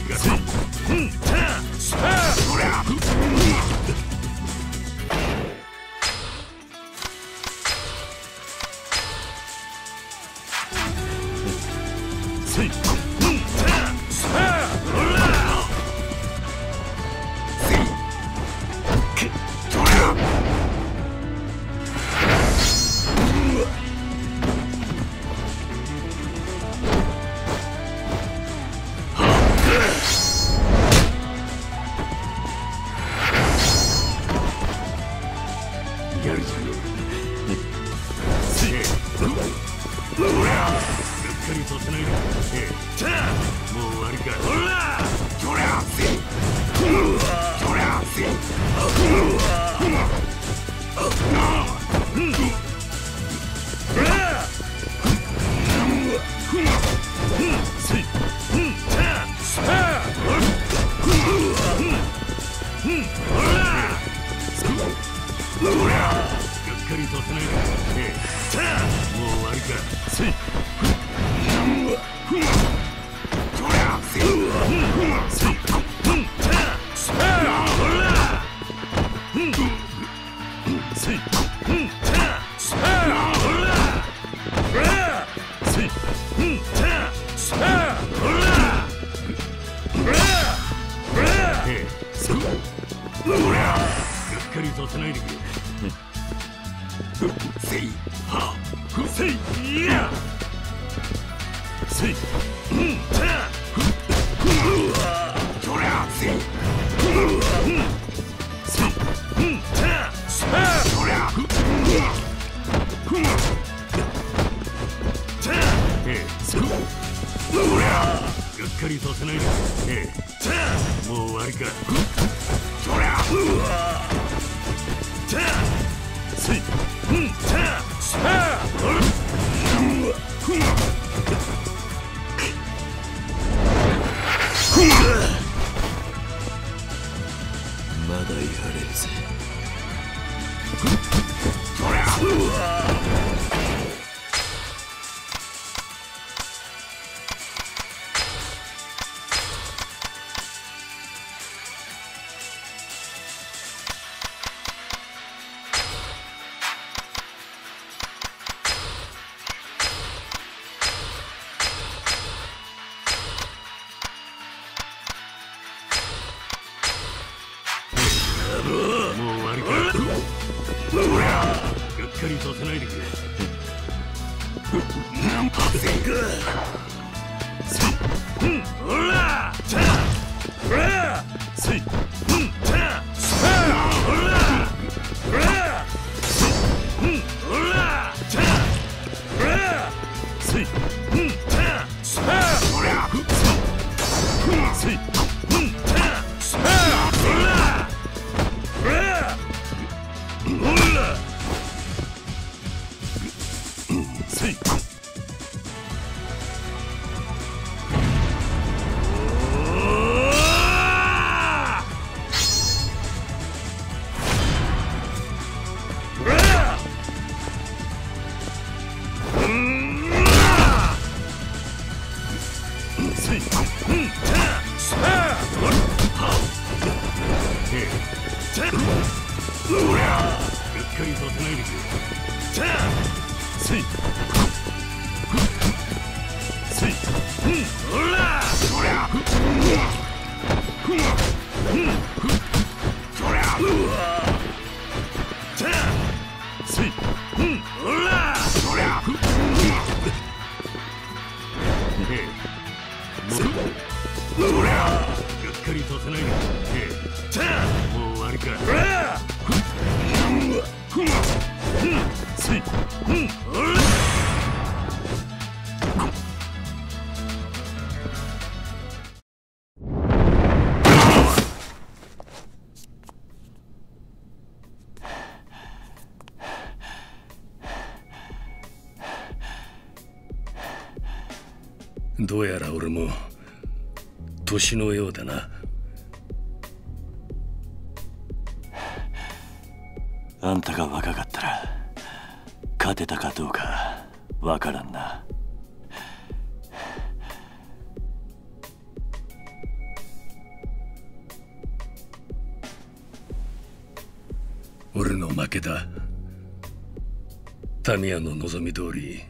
りかせいうほ年のようだな。あんたが若かったら勝てたかどうかわからんな。俺の負けだ。タミヤの望み通り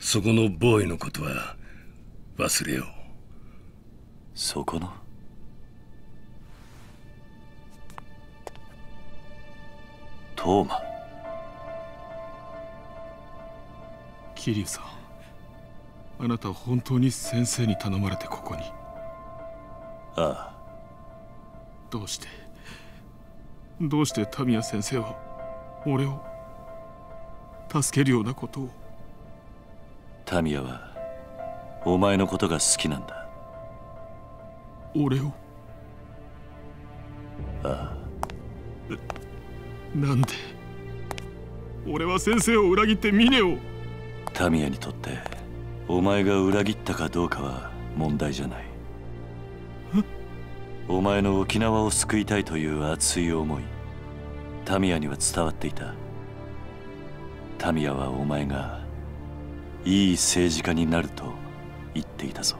そこのボーイのことは忘れようそこの？トーマ。桐生さんあなたは本当に先生に頼まれてここに。ああ。どうして？どうしてタミヤ先生は俺を助けるようなことを？タミヤはお前のことが好きなんだ俺を。あなんで俺は先生を裏切ってミネを。あタミヤにとってお前が裏切ったかどうかは問題じゃない。お前の沖縄を救いたいという熱い思いタミヤには伝わっていた。タミヤはお前がいい政治家になると言っていたぞ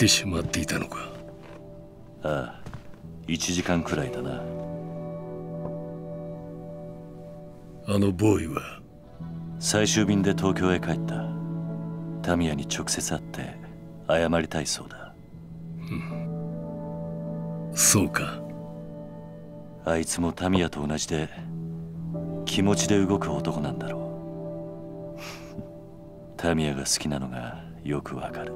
てしまっていたのか。ああ1時間くらいだな。あのボーイは？最終便で東京へ帰った。タミヤに直接会って謝りたいそうだ。そうか。あいつもタミヤと同じで気持ちで動く男なんだろう。タミヤが好きなのがよくわかる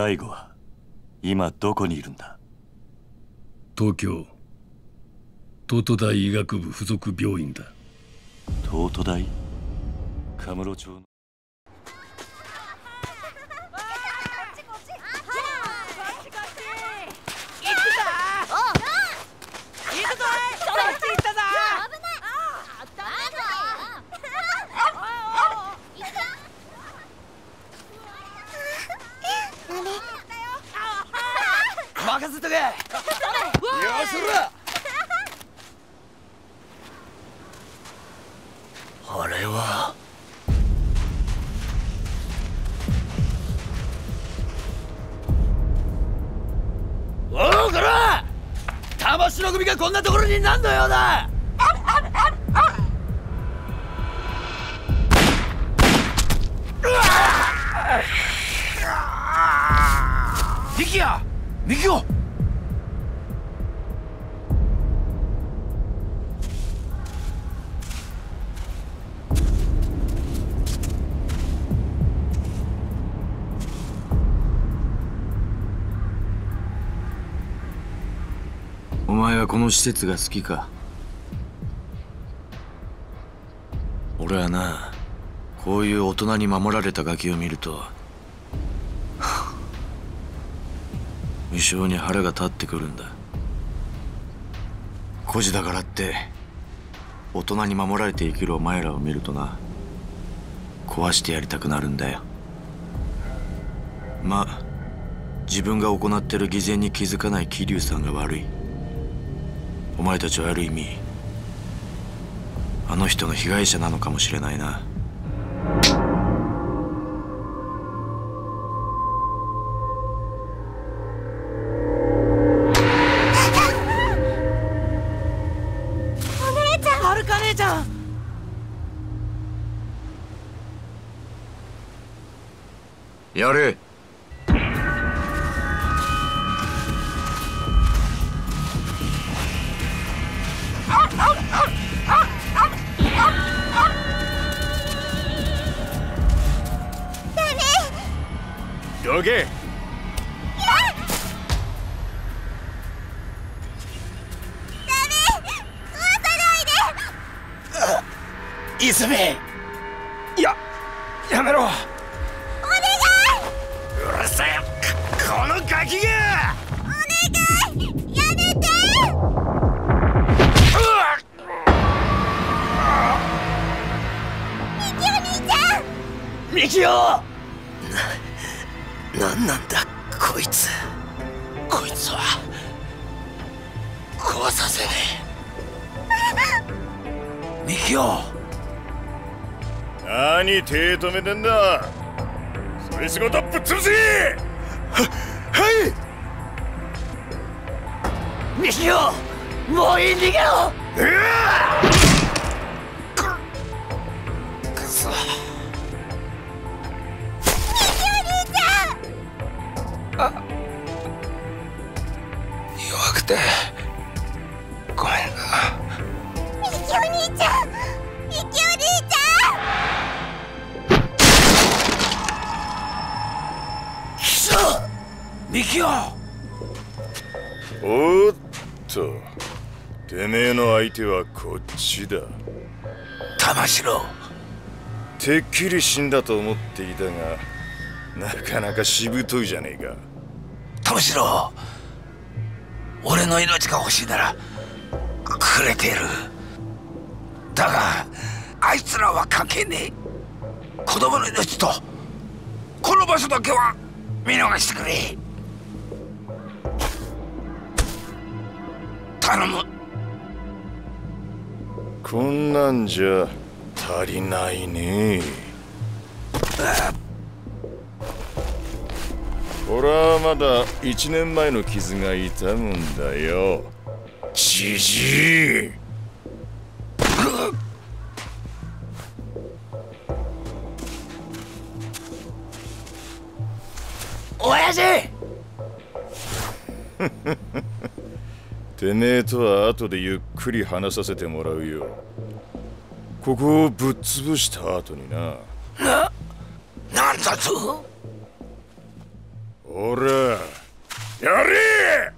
大悟は今どこにいるんだ？東京。東都大医学部附属病院だ。東都大？カムロ町施設が好きか。俺はなこういう大人に守られたガキを見ると 無性に腹が立ってくるんだ。孤児だからって大人に守られて生きるお前らを見るとな壊してやりたくなるんだよ。まあ自分が行ってる偽善に気づかない桐生さんが悪い。お前たちはある意味あの人の被害者なのかもしれないな。はるか姉ちゃんやれどけ泉玉城てっきり死んだと思っていたがなかなかしぶといじゃねえか。玉城俺の命が欲しいならくれてる。だがあいつらは関係ねえ。子供の命とこの場所だけは見逃してくれ。頼む。こんなんじゃ足りないね。俺はまだ1年前の傷が痛むんだよ。じじい親父！てめえとは後でゆっくり話させてもらうよここをぶっ潰した後にな。なんだとおほらやれ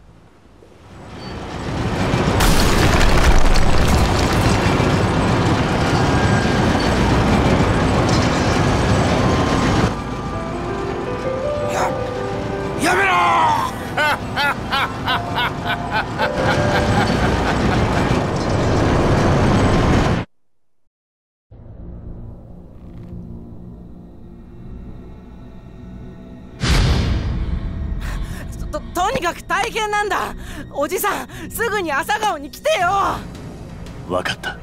大変なんだ。おじさんすぐに朝顔に来てよ。分かった。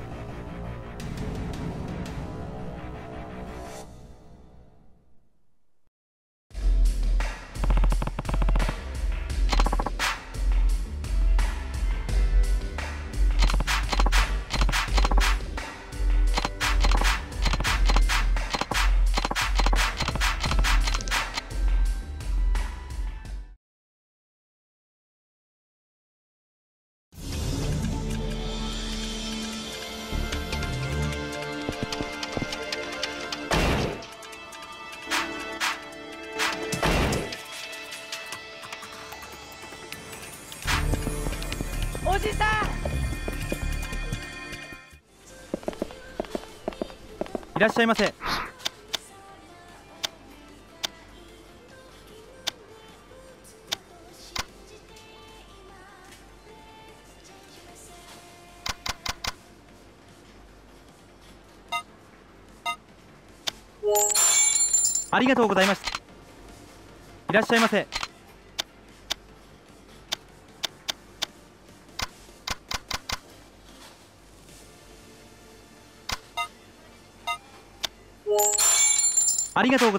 いらっしゃいませ。ありがとうございましたいらっしゃいませ。ありがとうございます。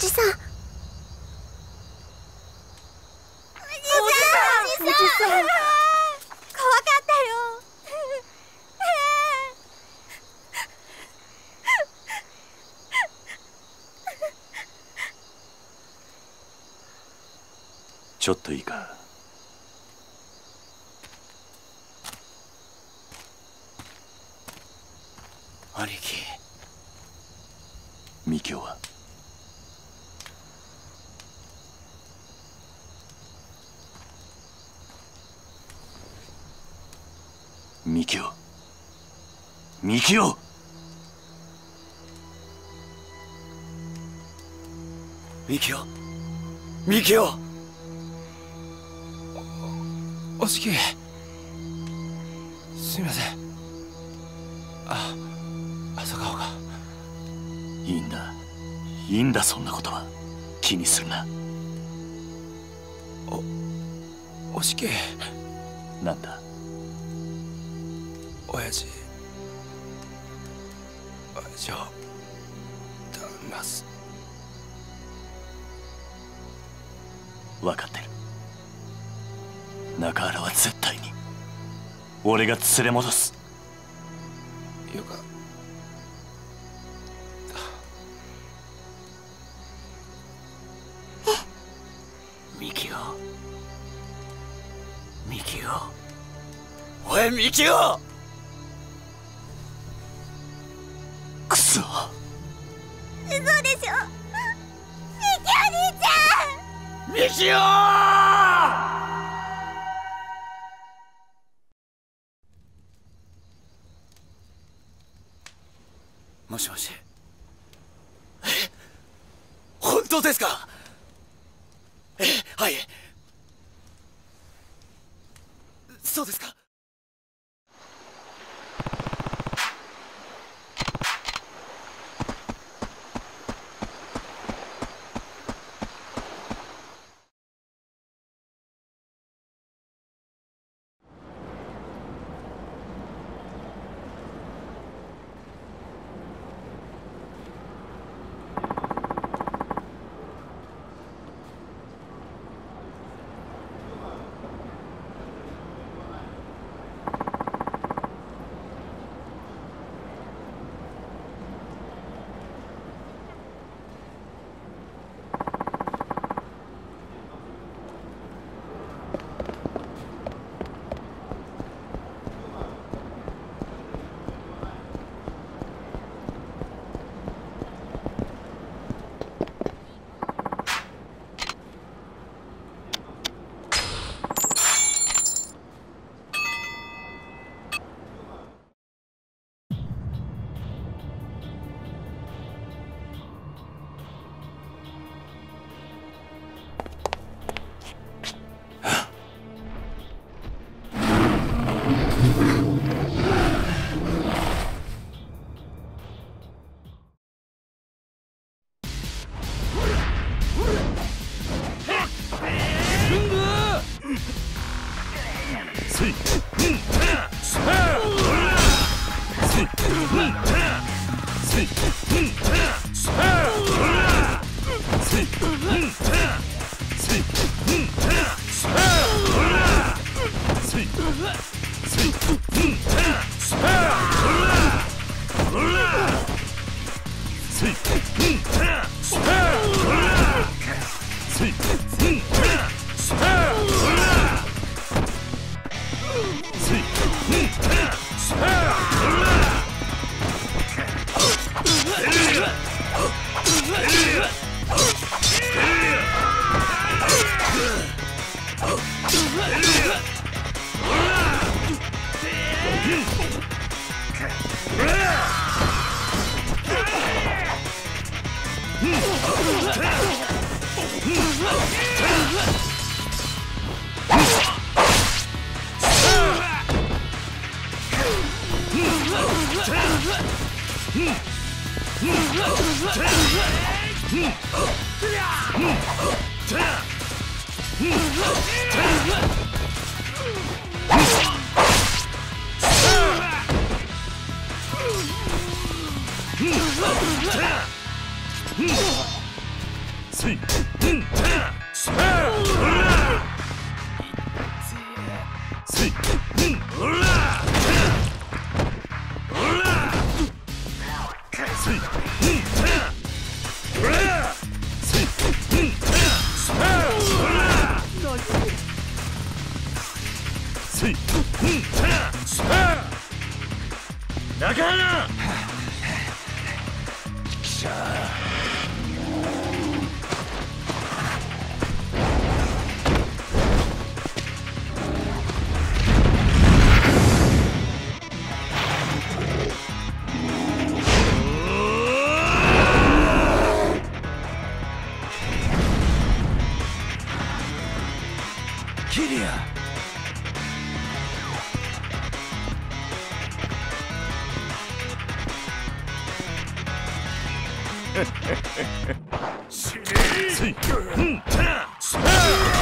じさん。おじさん。怖かったよ。ちょっといいか？俺が連れ戻す。よか。ミキオミキオおいミキオ死 ね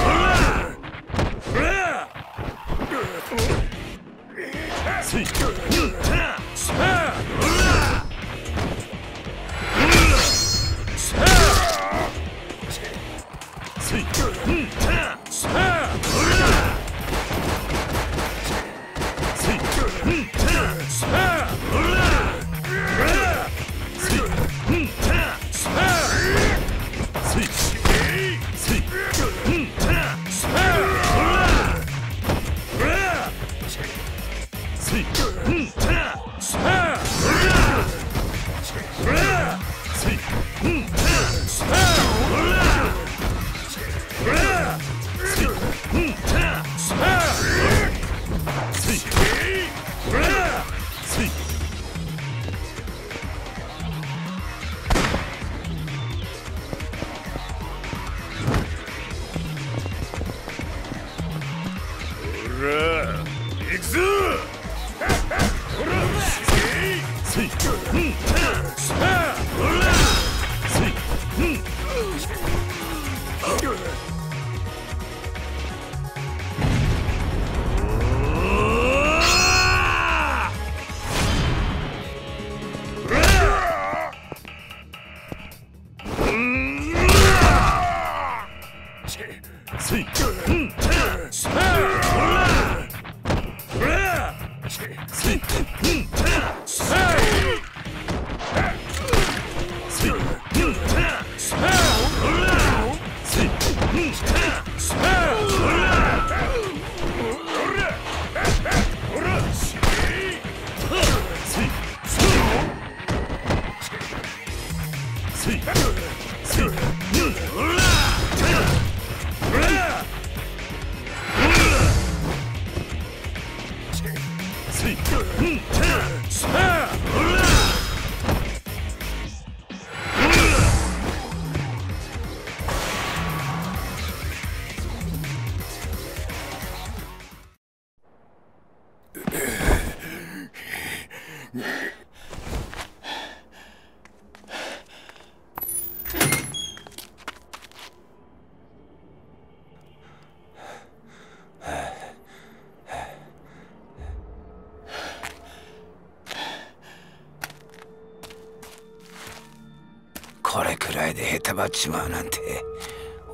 っちまうなんて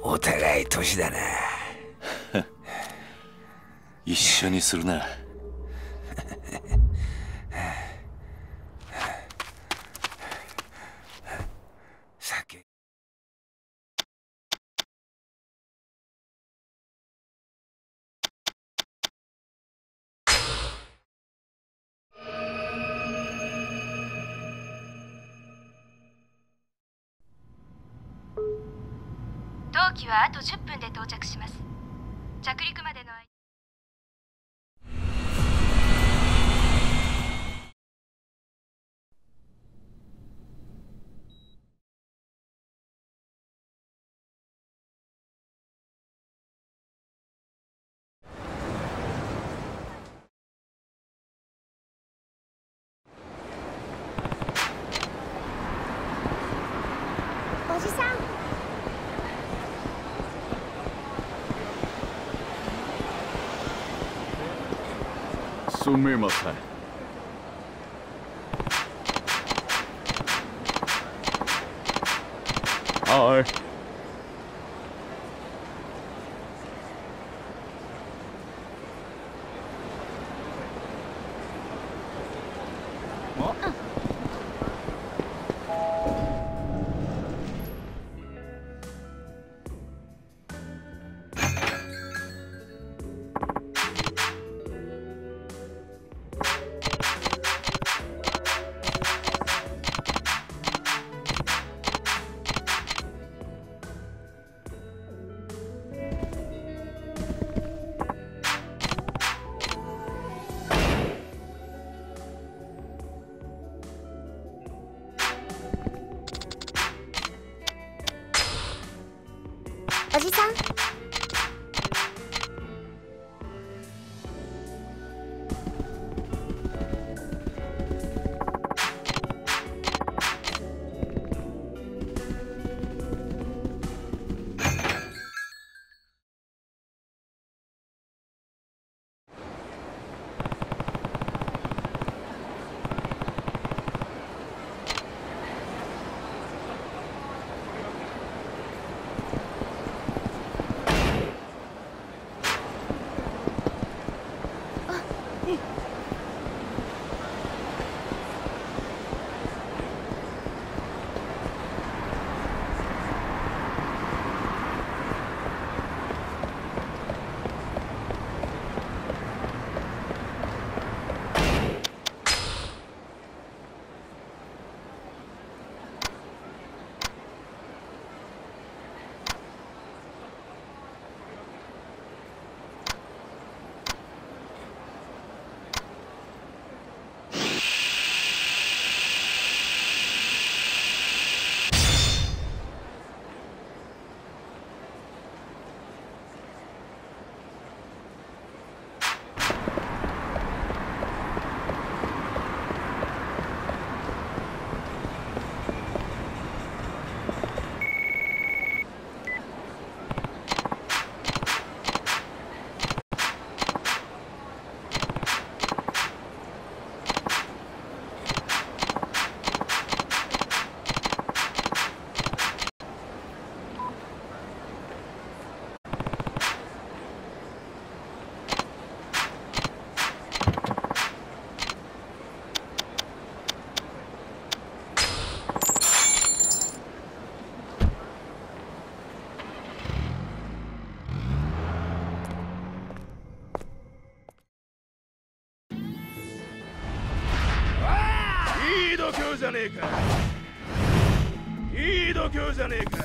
お互い年だな。一緒にするな。はあと10分で到着します。着陸まで Isso mesmo, pai. ねえか。いい度胸じゃねえか。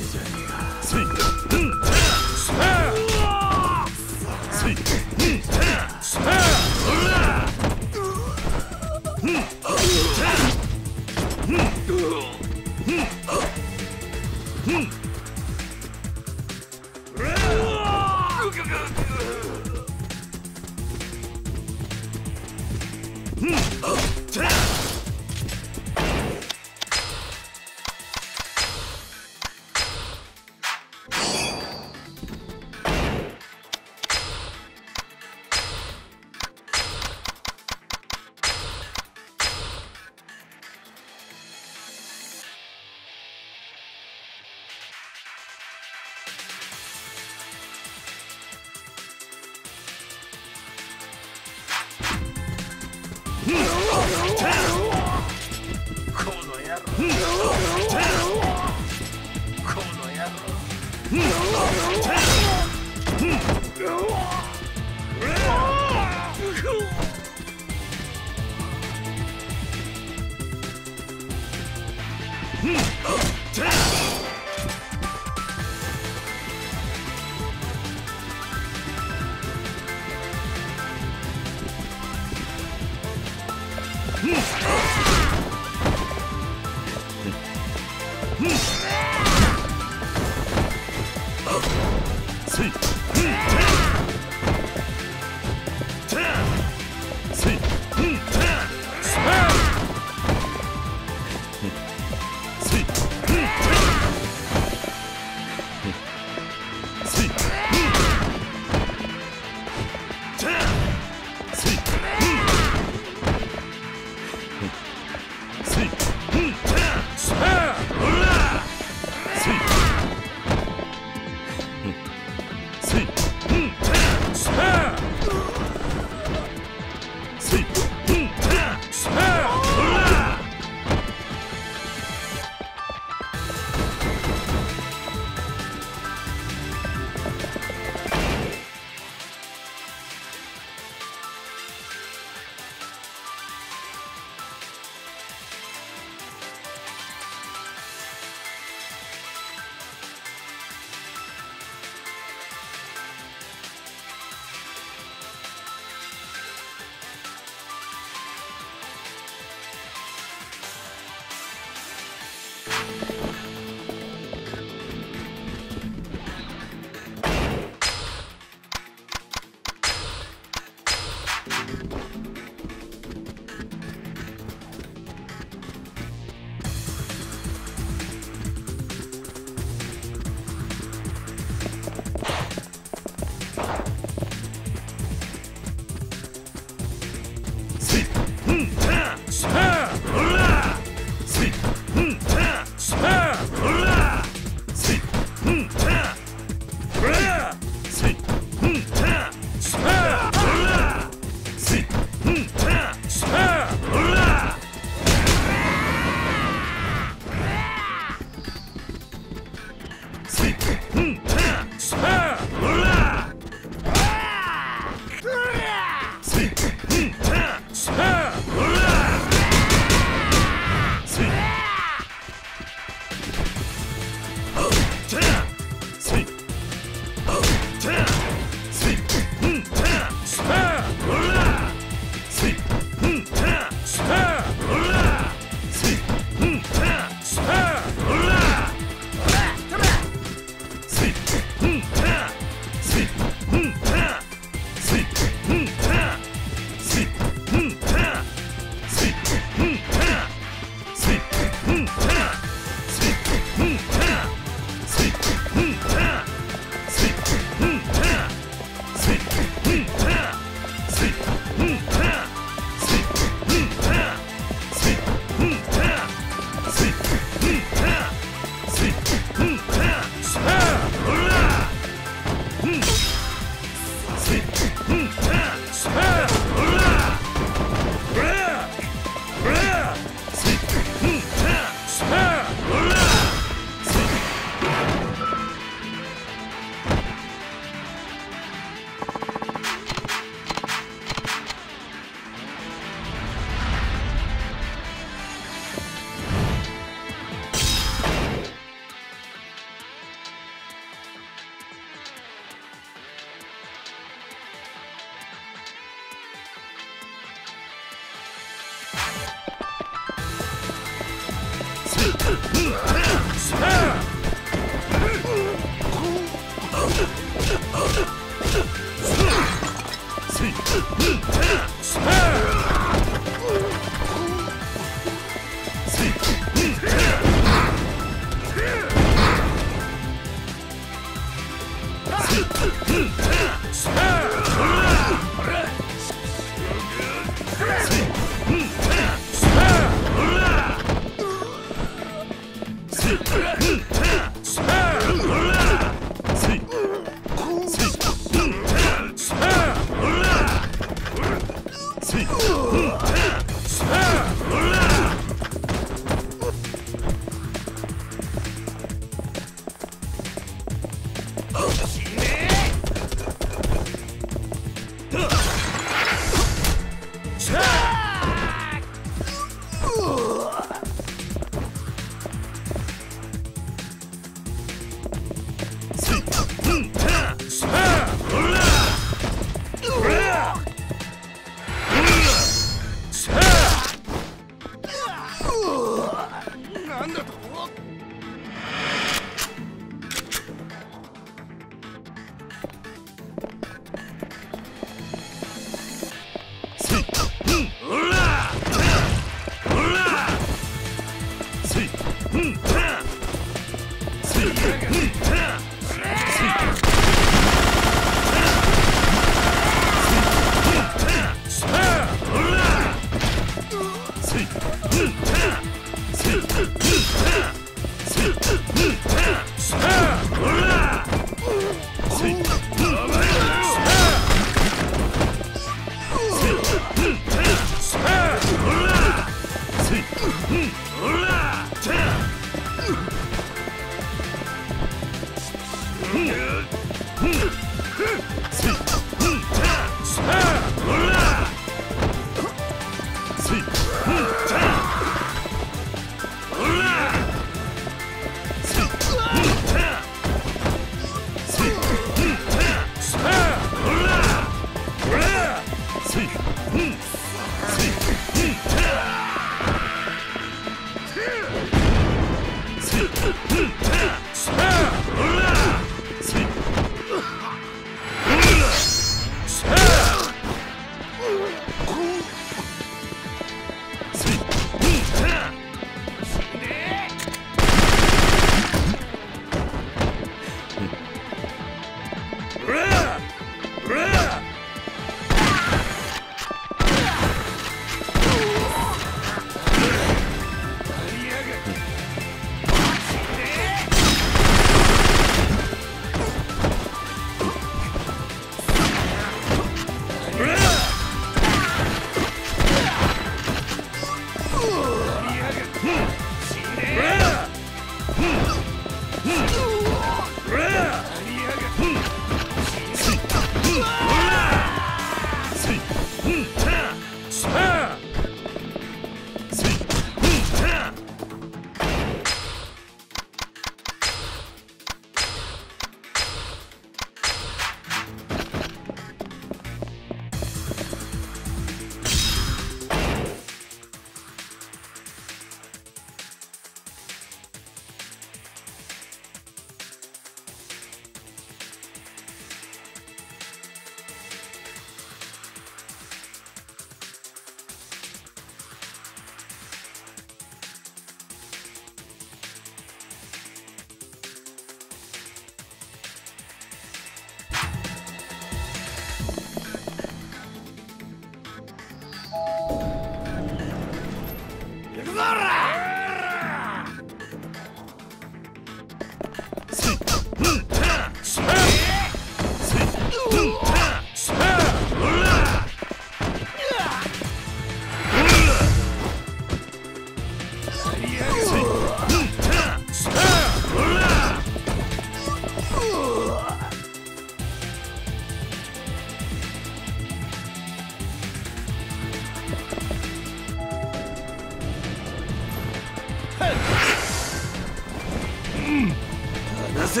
離せ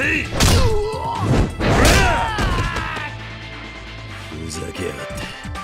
ふざけやがって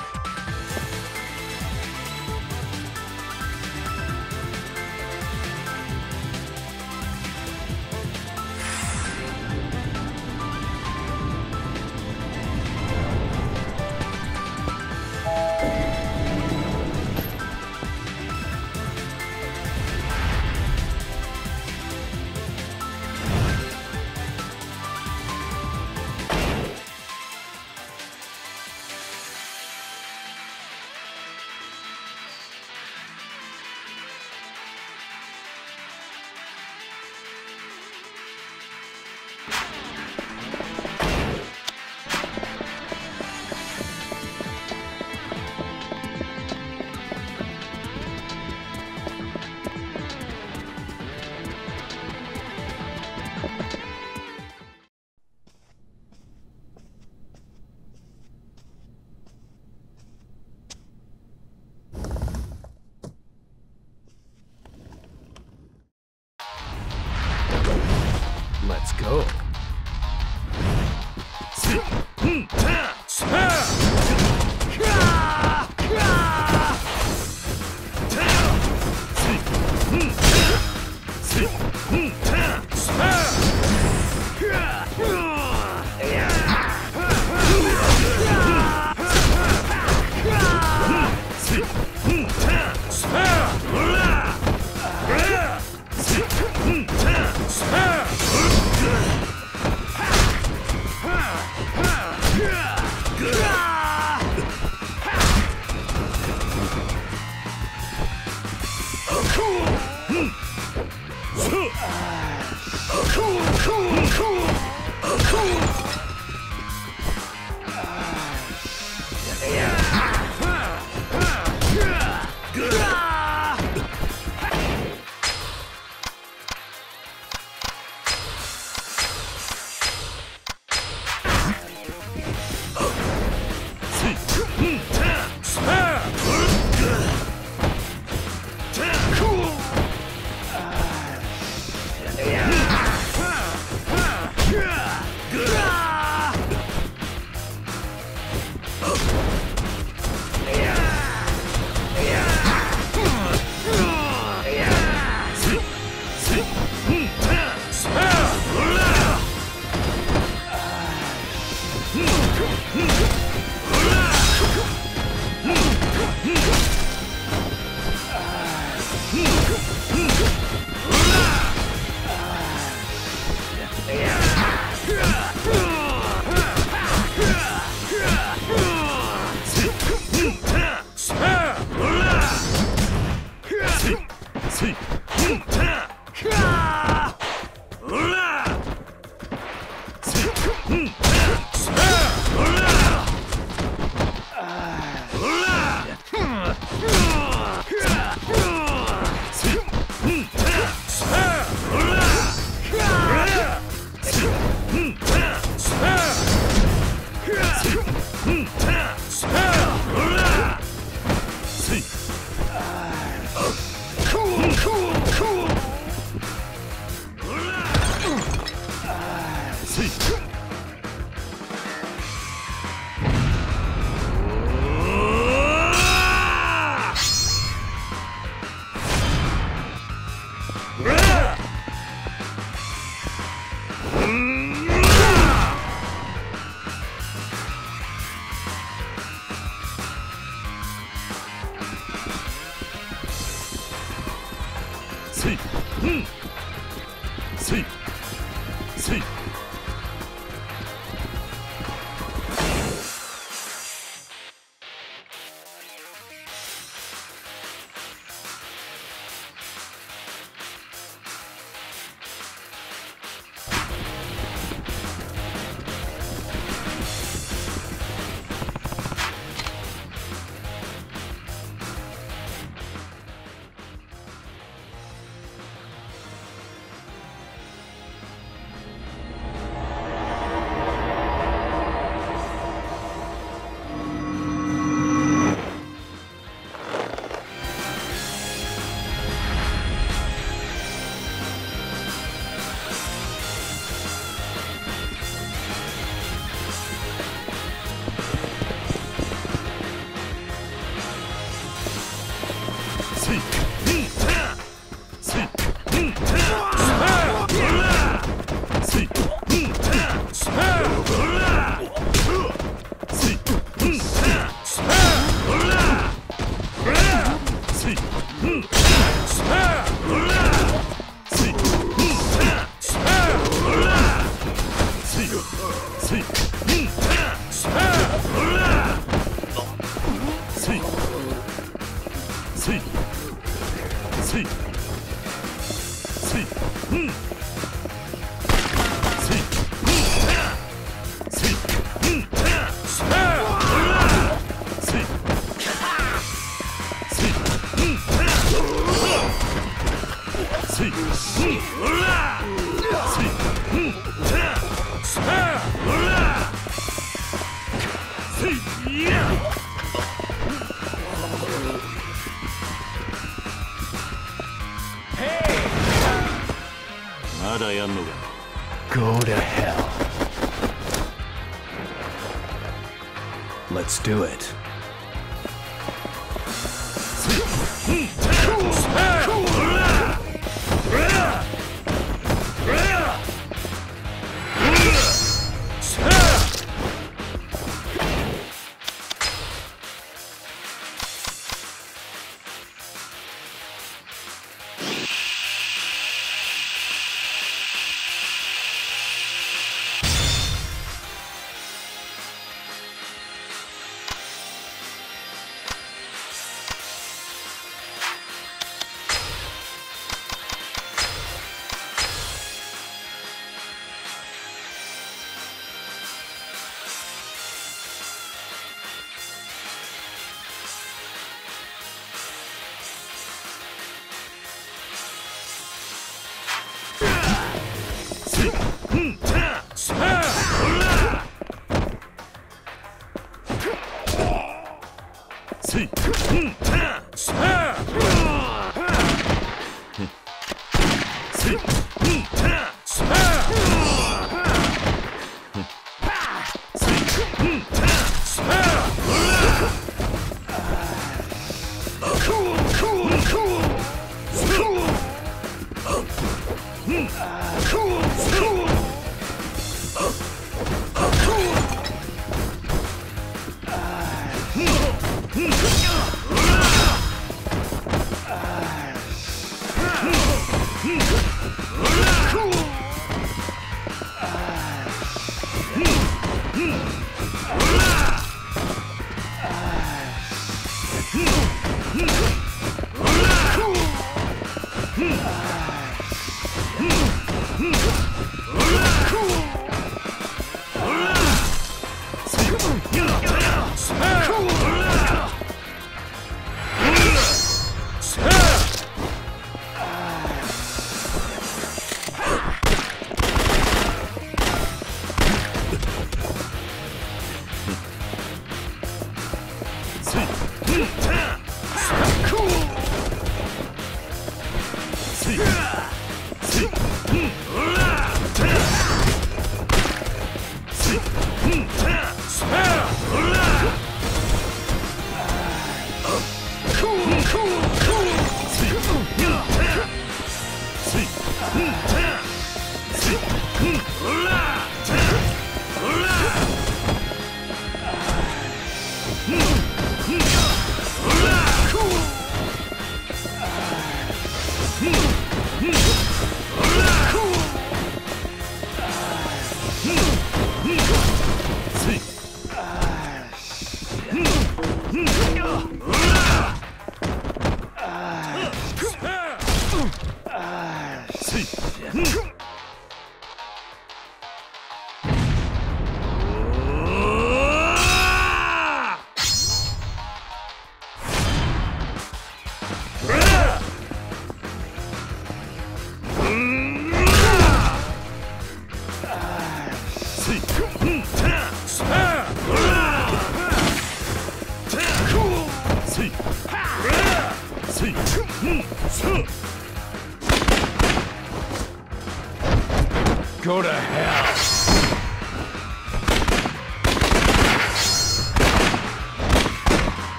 何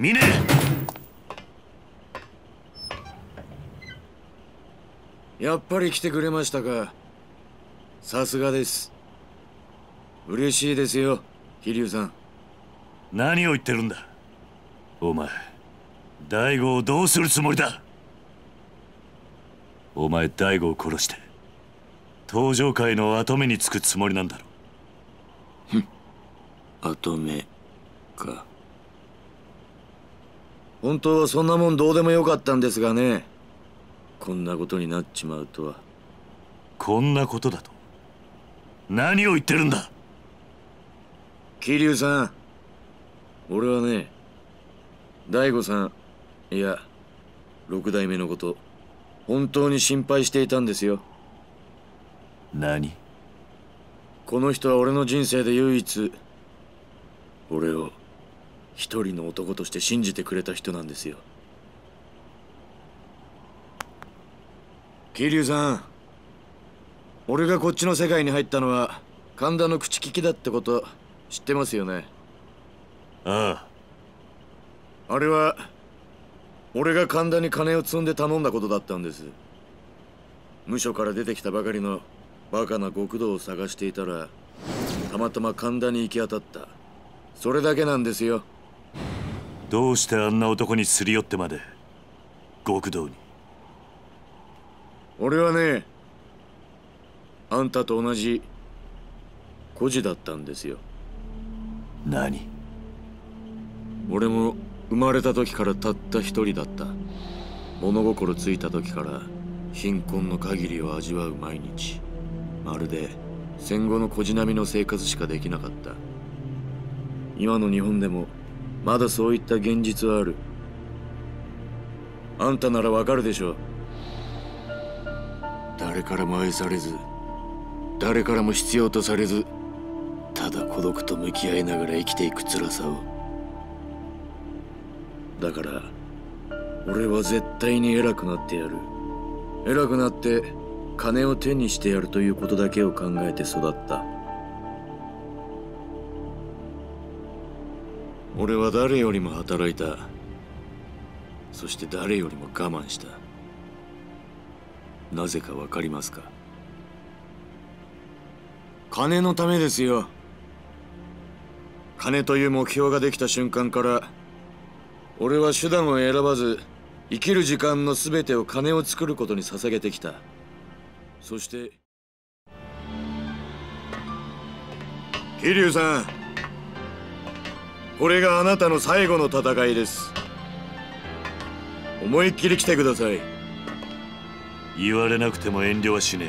峰やっぱり来てくれましたか。さすがです。嬉しいですよ桐生さん。何を言ってるんだ。お前大悟をどうするつもりだ。お前大悟を殺して登場界の跡目につくつもりなんだろ跡 目か本当はそんなもんどうでもよかったんですがね。こんなことになっちまうとは。こんなことだと。何を言ってるんだ。桐生さん。俺はね大悟さんいや六代目のこと本当に心配していたんですよ。何？この人は俺の人生で唯一俺を一人の男として信じてくれた人なんですよ。桐生さん俺がこっちの世界に入ったのは神田の口利きだってこと知ってますよね？ああ。あれは俺が神田に金を積んで頼んだことだったんです。無所から出てきたばかりのバカな極道を探していたらたまたま神田に行き当たった。それだけなんですよどうしてあんな男にすり寄ってまで極道に。俺はねあんたと同じ孤児だったんですよ。何？俺も生まれた時からたった一人だった。物心ついた時から貧困の限りを味わう毎日。まるで戦後の孤児並みの生活しかできなかった。今の日本でもまだそういった現実はある。あんたならわかるでしょ誰からも愛されず誰からも必要とされずただ孤独と向き合いながら生きていく辛さを。だから俺は絶対に偉くなってやる。偉くなって金を手にしてやるということだけを考えて育った俺は誰よりも働いた。そして誰よりも我慢した。なぜかわかりますか？金のためですよ。金という目標ができた瞬間から俺は手段を選ばず生きる時間の全てを金を作ることに捧げてきた。そして桐生さんこれがあなたの最後の戦いです。思いっきり来てください。言われなくても遠慮はしね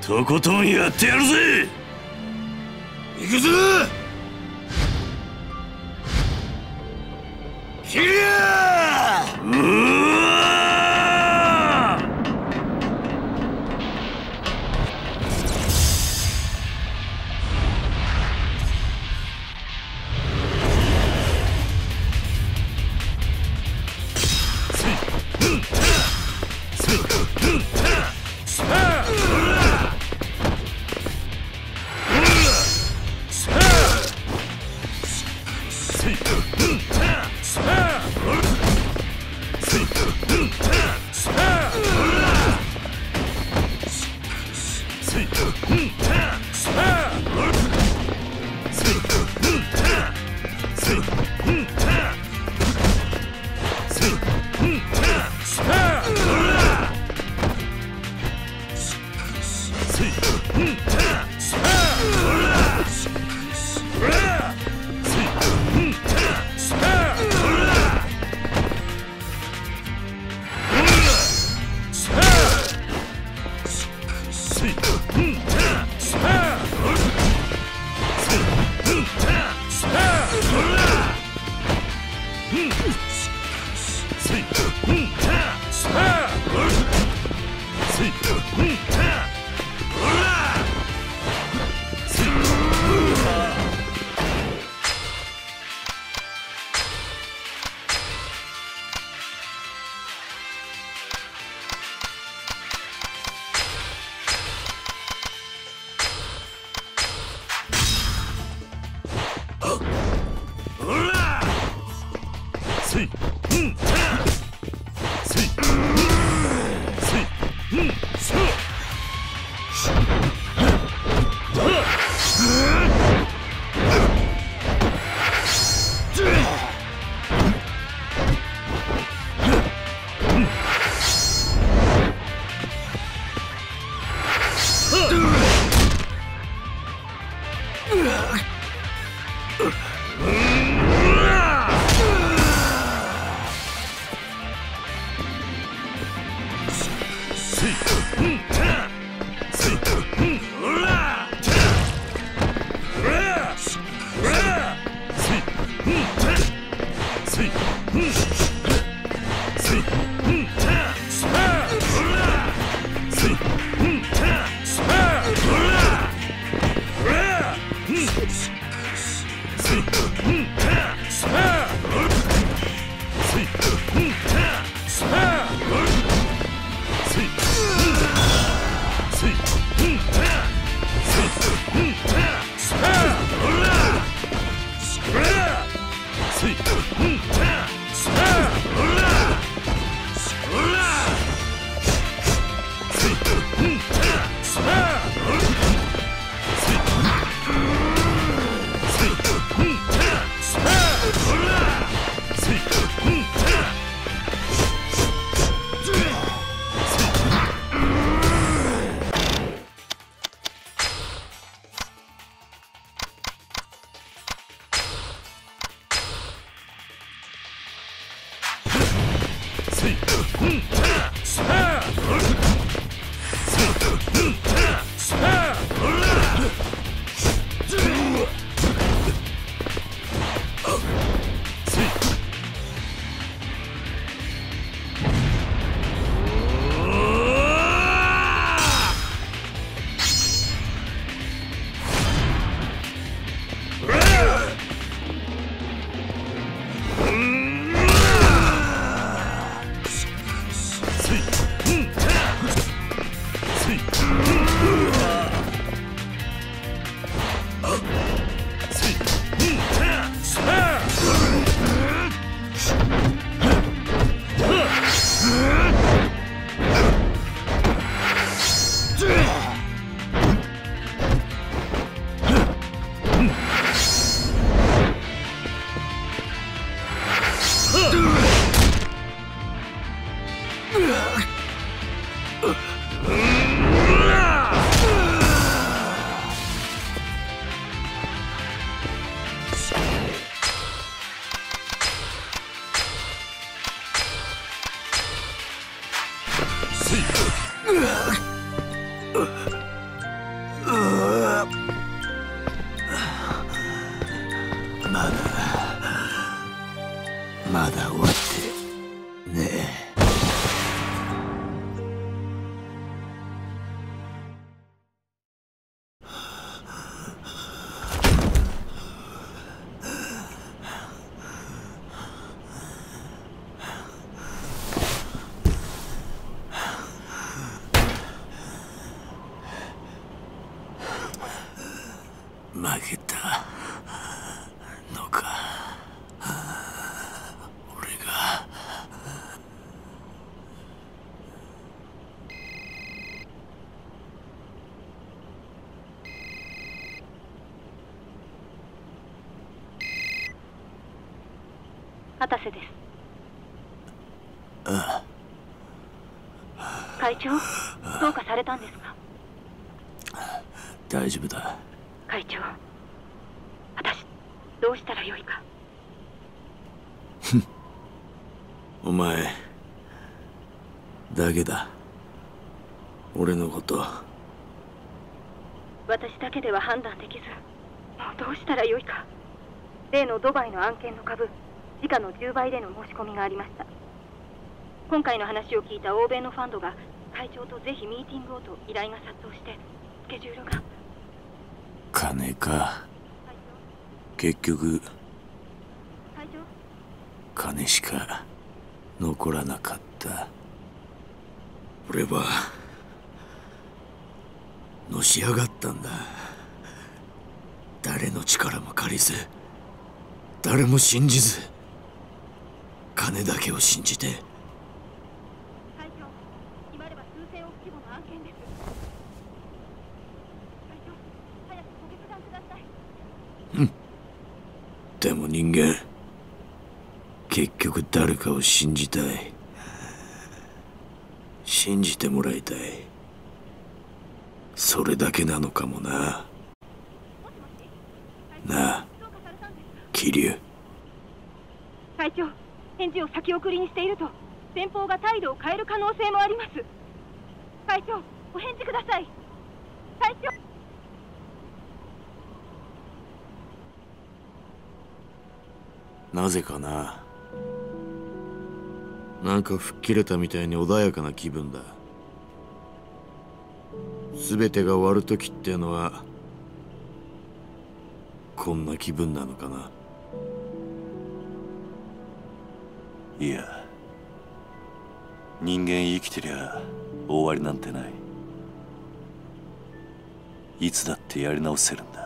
え。とことんやってやるぜ。行くぞスイッうわま畑瀬です。あ会長どうかされたんですか？大丈夫だ。会長私どうしたらよいか？お前だけだ。俺のこと。私だけでは判断できずもうどうしたらよいか。例のドバイの案件の株時価の10倍での申し込みがありました。今回の話を聞いた欧米のファンドが会長とぜひミーティングをと依頼が殺到してスケジュールが。金か。結局金しか残らなかった。俺はのし上がったんだ。誰の力も借りず誰も信じず金だけを信じて。会長決まれば数千億規模の案件です会長早くご決断くださいでも人間結局誰かを信じたい。信じてもらいたい。それだけなのかもな。なあ桐生。会長返事を先送りにしていると先方が態度を変える可能性もあります。会長お返事ください。会長。なぜかな。なんか吹っ切れたみたいに穏やかな気分だ。全てが終わる時ってのはこんな気分なのかな。いや。人間生きてりゃ終わりなんてない。いつだってやり直せるんだ。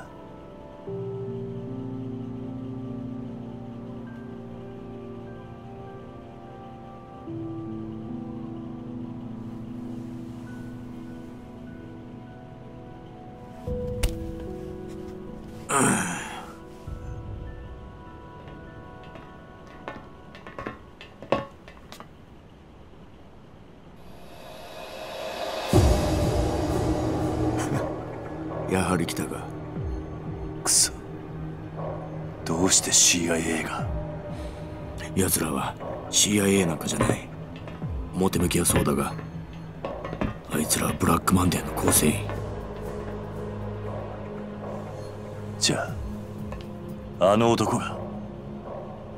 の男が。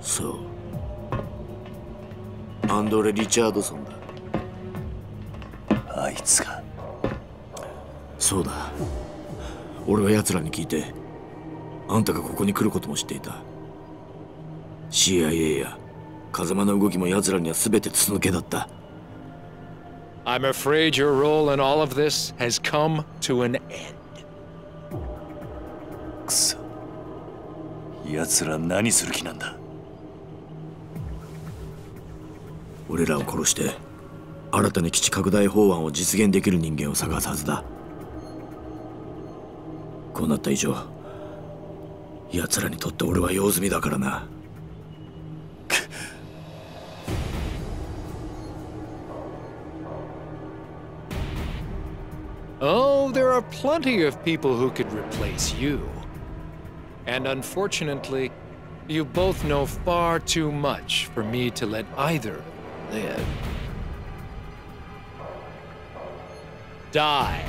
そう。アンドレ・リチャードソンだ。あいつが。そうだ。俺は奴らに聞いてあんたがここに来ることも知っていた。CIA や風間の動きも奴らには全て筒抜けだった。I'm afraid your role in all of this has come to an end. くそ奴ら何する気なんだ？俺らを殺して新たに基地拡大法案を実現できる人間を探すはずだ。こうなった以上奴らにとって俺は用済みだからな。Oh, there are plenty of people who could replace you. And unfortunately, you both know far too much for me to let either live. Die.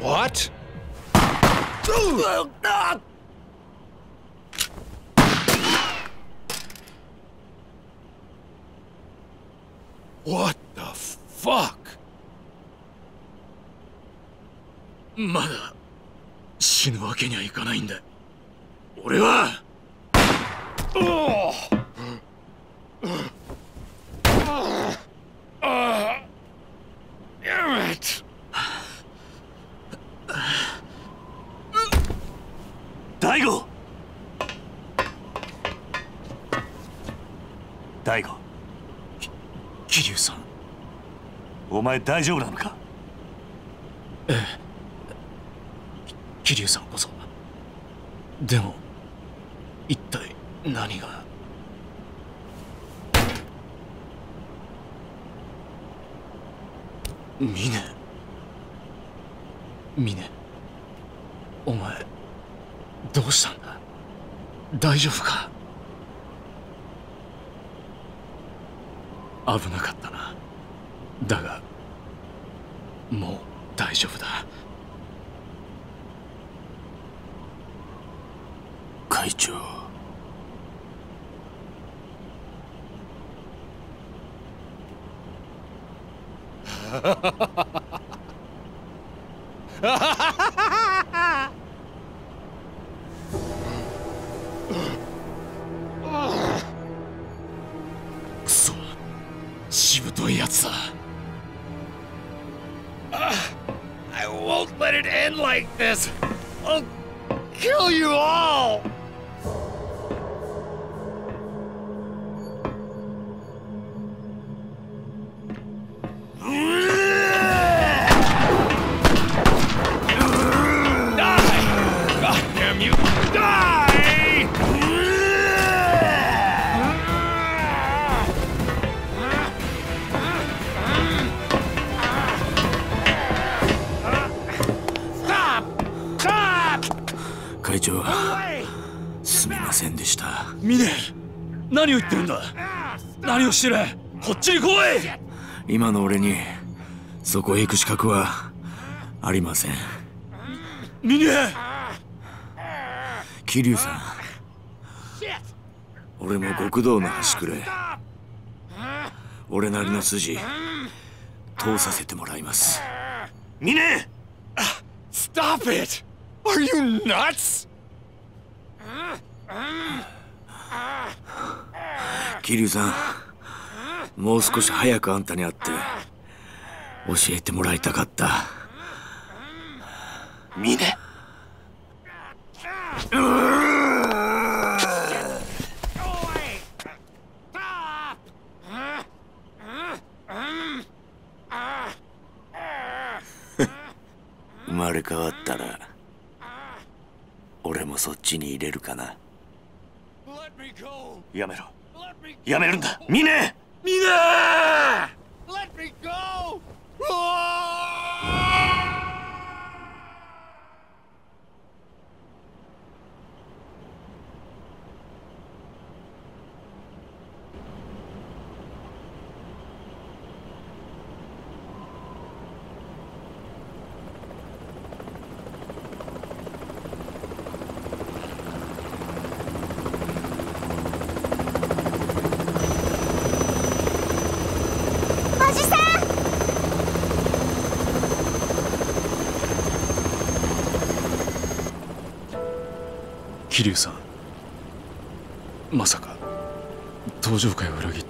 What? What the fuck? まだ死ぬわけにはいかないんだ。俺は。Damn it! 大悟大悟桐生さんお前大丈夫なのか何をしてるこっちに来い。今の俺にそこへ行く資格はありません。ミネ桐生さん。俺も極道の端くれ。俺なりの筋。通させてもらいます。ミネ Stop it! Are you nuts? 桐生さんもう少し早くあんたに会って教えてもらいたかった。ミネ？生まれ変わったら俺もそっちに入れるかな。やめろ。やめるんだ。ミネミネ Let me go! おじさん桐生さん。まさか登場会を裏切った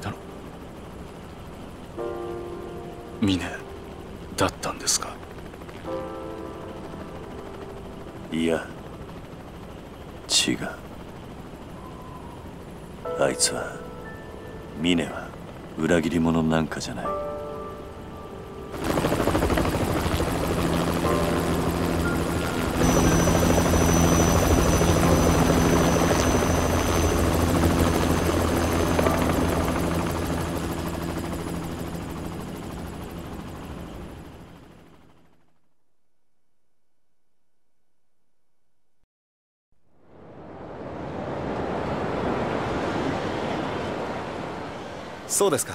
そうですか。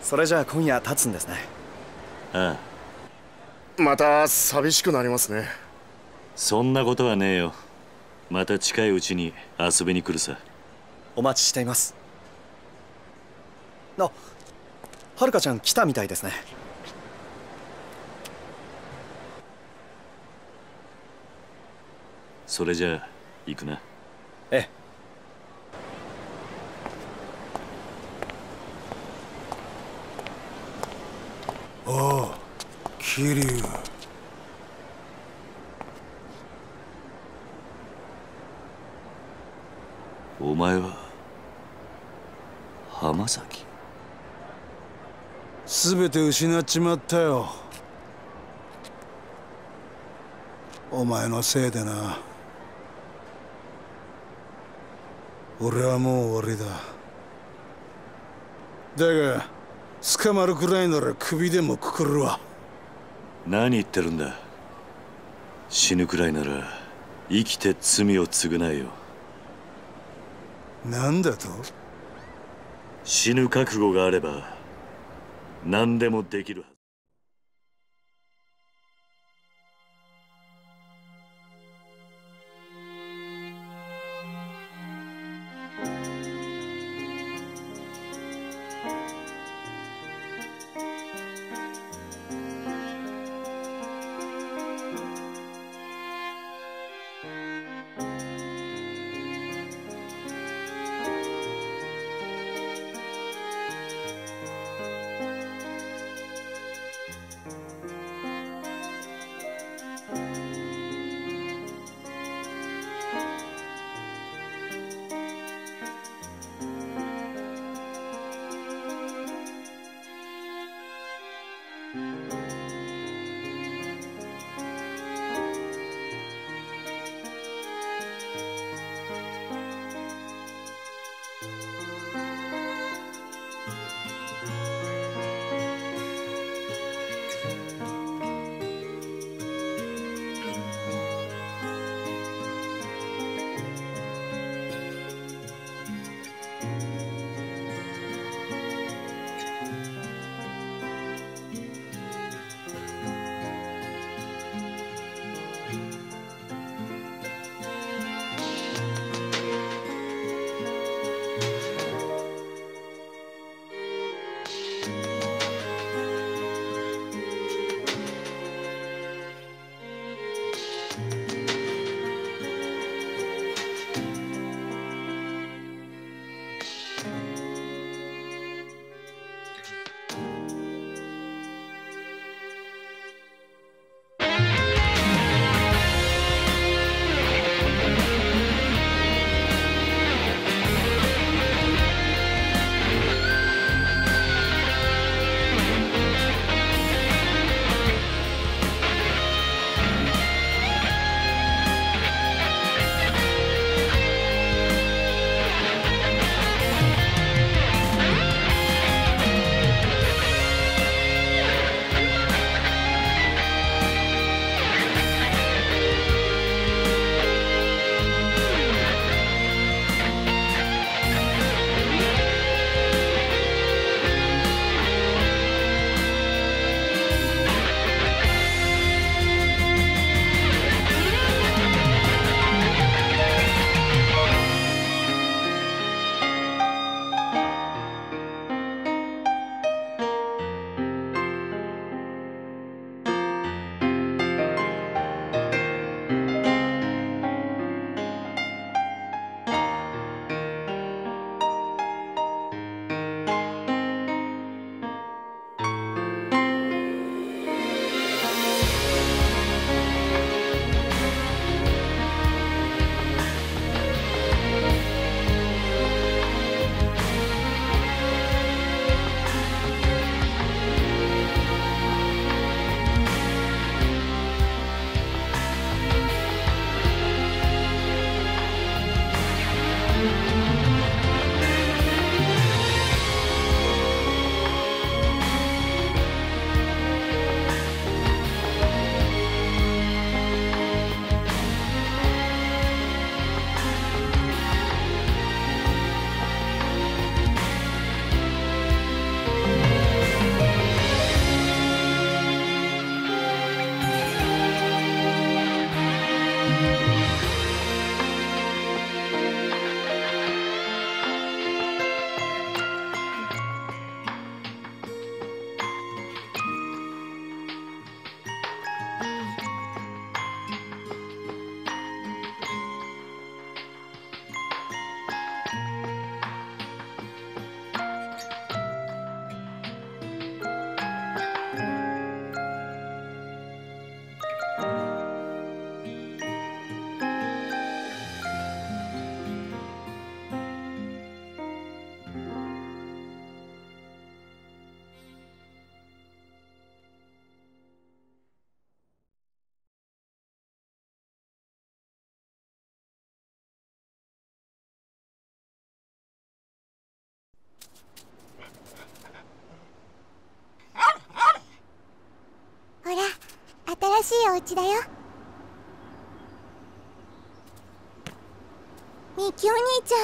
それじゃあ今夜立つんですね。ああまた寂しくなりますね。そんなことはねえよ。また近いうちに遊びに来るさ。お待ちしています。あはるかちゃん来たみたいですね。それじゃあ行くな。ええああ桐生。お前は浜崎。全て失っちまったよ。お前のせいでな。俺はもう終わりだ。だが捕まるくらいなら首でもくくるわ。何言ってるんだ。死ぬくらいなら生きて罪を償えよ。なんだと？死ぬ覚悟があれば何でもできるはずほら新しいお家だよ。みきお兄ちゃ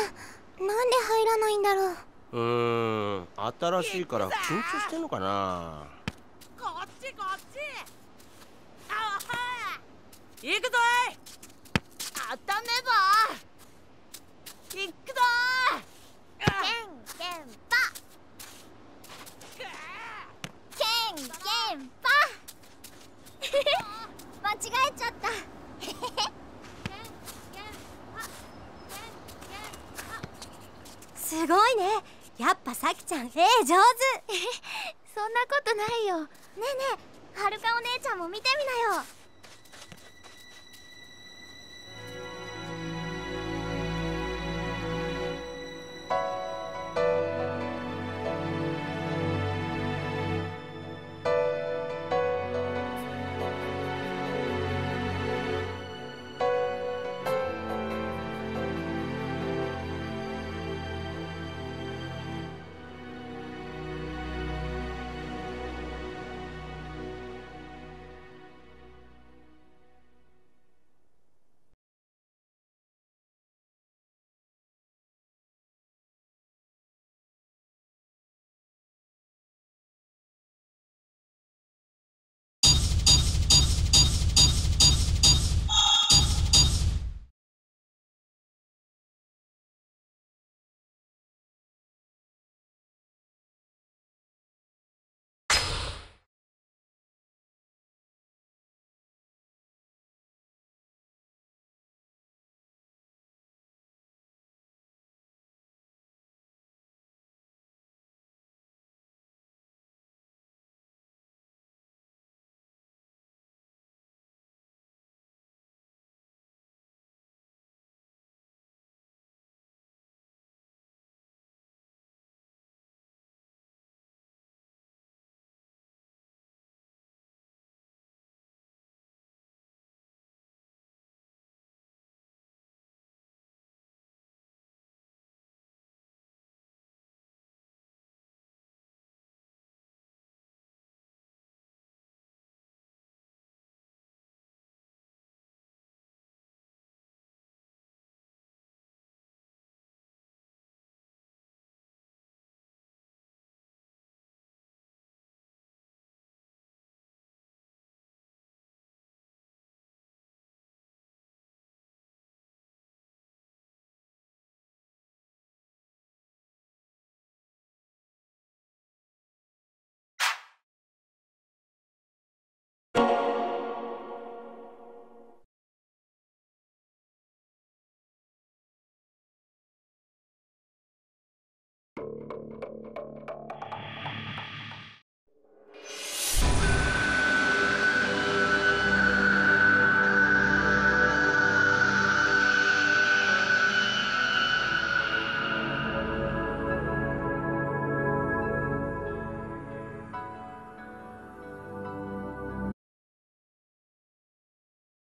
んなんで入らないんだろう。うーん新しいから緊張してんのかな。こっちこっち。あは。行くぞい。あっためぞ行くぞ間違えちゃった。すごいね。やっぱさきちゃん絵上手。そんなことないよ。ねえねえはるかお姉ちゃんも見てみなよ。